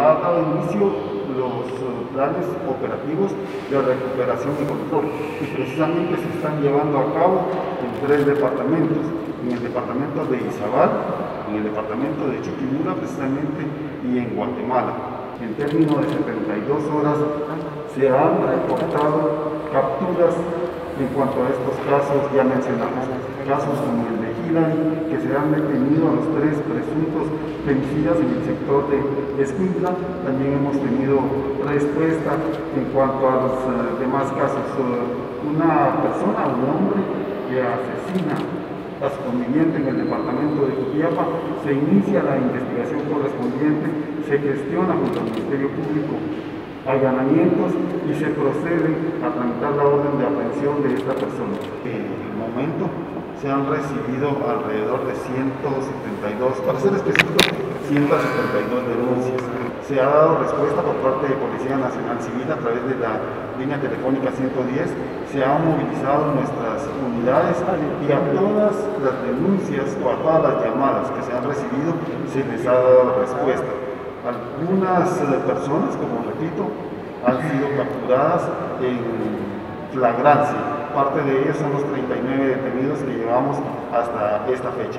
ha dado inicio los eh, planes operativos de recuperación y control y precisamente se están llevando a cabo en tres departamentos, en el departamento de Izabal, en el departamento de Chiquimula precisamente y en Guatemala. En términos de 72 horas se han reportado capturas en cuanto a estos casos ya mencionamos, casos como el de Hillary, que se han detenido a los tres presuntos femicidas en el sector de Escuintla. También hemos tenido respuesta en cuanto a los uh, demás casos. Uh, una persona, un hombre que asesina a su conviviente en el departamento de Cutiapa, se inicia la investigación correspondiente, se gestiona junto al Ministerio Público allanamientos y se procede a tramitar la orden de aprehensión de esta persona. En el momento se han recibido alrededor de 172, para ser específico, 172 denuncias. Se ha dado respuesta por parte de Policía Nacional Civil a través de la línea telefónica 110, se han movilizado nuestras unidades y a todas las denuncias o a todas las llamadas que se han recibido se les ha dado respuesta. Algunas eh, personas, como repito, han sido capturadas en flagrancia. Parte de ellos son los 39 detenidos que llevamos hasta esta fecha.